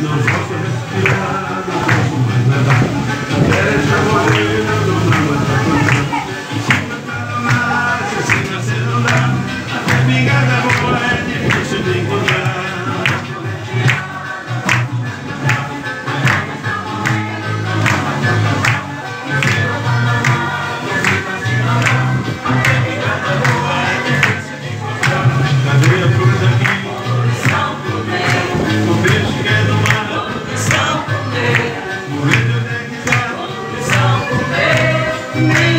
Now, Amen.